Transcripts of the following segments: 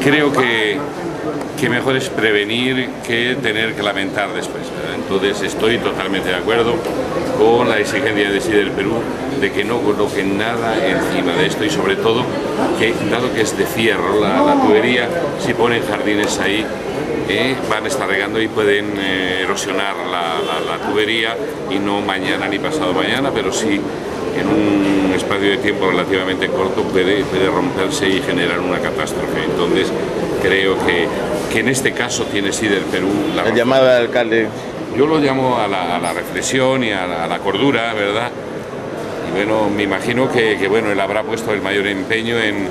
Creo que, que mejor es prevenir que tener que lamentar después. ¿verdad? Entonces estoy totalmente de acuerdo con la exigencia de sí del Perú de que no coloquen nada encima de esto y sobre todo que dado que es de fierro la, la tubería, si ponen jardines ahí eh, van a estar regando y pueden eh, erosionar la, la, la tubería y no mañana ni pasado mañana, pero sí en un espacio de tiempo relativamente corto puede, puede romperse y generar una catástrofe. Entonces creo que, que en este caso tiene sí del Perú la El llamado al alcalde. yo lo llamo a la, a la reflexión y a la, a la cordura, ¿verdad? Y bueno, me imagino que, que, bueno, él habrá puesto el mayor empeño en,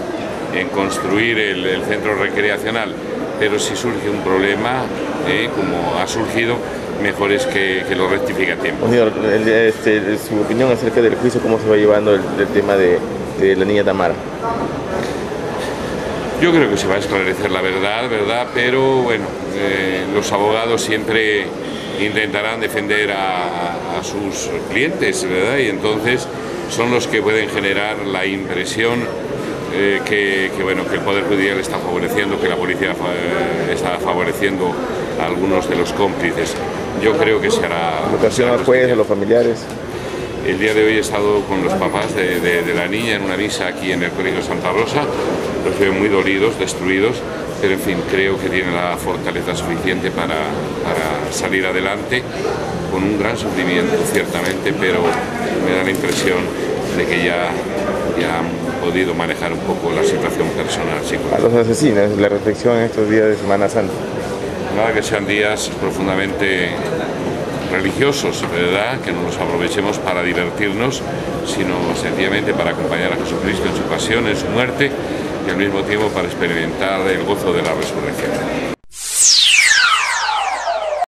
en construir el, el centro recreacional, pero si surge un problema, eh, como ha surgido, mejor es que, que lo rectifique a tiempo. Señor, el- este, su opinión acerca del juicio, cómo se va llevando el, el tema de, de la niña Tamara. Yo creo que se va a esclarecer la verdad, ¿verdad? Pero bueno, eh, los abogados siempre intentarán defender a, a sus clientes, ¿verdad? Y entonces son los que pueden generar la impresión eh, que, que, bueno, que el Poder Judicial está favoreciendo, que la policía eh, está favoreciendo a algunos de los cómplices. Yo creo que se hará... Será al juez, a los familiares. El día de hoy he estado con los papás de, de- de la niña en una misa aquí en el Colegio Santa Rosa. Los veo muy dolidos, destruidos, pero en fin, creo que tiene la fortaleza suficiente para, para salir adelante con un gran sufrimiento, ciertamente, pero me da la impresión de que ya, ya han podido manejar un poco la situación personal. A los asesinos, la reflexión en estos días de Semana Santa. Nada que sean días profundamente religiosos, ¿verdad? Que no los aprovechemos para divertirnos, sino sencillamente para acompañar a Jesucristo en su pasión, en su muerte y al mismo tiempo para experimentar el gozo de la resurrección.